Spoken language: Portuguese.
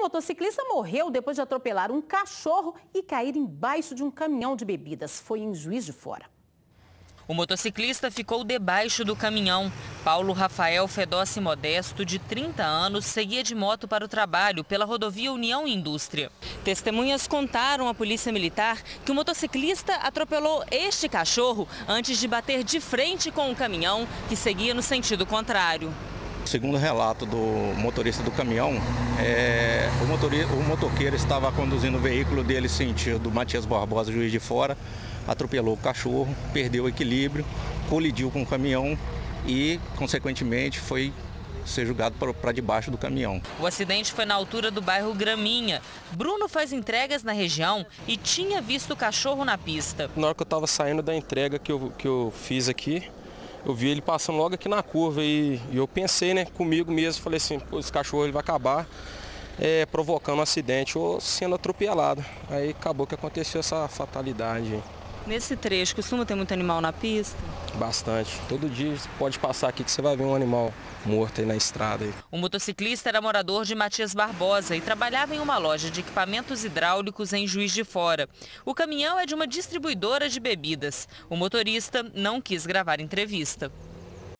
Um motociclista morreu depois de atropelar um cachorro e cair embaixo de um caminhão de bebidas. Foi em Juiz de Fora. O motociclista ficou debaixo do caminhão. Paulo Rafael Fedossi Modesto, de 30 anos, seguia de moto para o trabalho pela rodovia União Indústria. Testemunhas contaram à Polícia Militar que o motociclista atropelou este cachorro antes de bater de frente com o caminhão que seguia no sentido contrário. Segundo o relato do motorista do caminhão, é, o, motorista, o motoqueiro estava conduzindo o veículo dele sentido Matias Barbosa, juiz de fora, atropelou o cachorro, perdeu o equilíbrio, colidiu com o caminhão e, consequentemente, foi ser jogado para debaixo do caminhão. O acidente foi na altura do bairro Graminha. Bruno faz entregas na região e tinha visto o cachorro na pista. Na hora que eu estava saindo da entrega que eu, que eu fiz aqui, eu vi ele passando logo aqui na curva e, e eu pensei né, comigo mesmo, falei assim, esse cachorro ele vai acabar é, provocando um acidente ou sendo atropelado. Aí acabou que aconteceu essa fatalidade. Nesse trecho, costuma ter muito animal na pista? Bastante. Todo dia pode passar aqui que você vai ver um animal morto aí na estrada. Aí. O motociclista era morador de Matias Barbosa e trabalhava em uma loja de equipamentos hidráulicos em Juiz de Fora. O caminhão é de uma distribuidora de bebidas. O motorista não quis gravar entrevista.